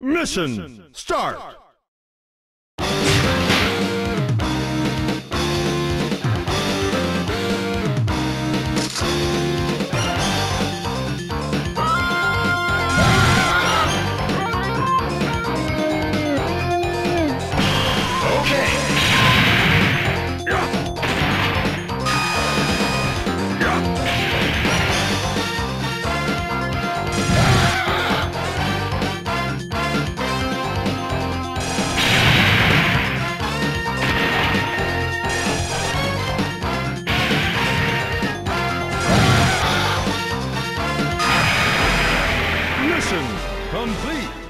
Mission start! Mission complete.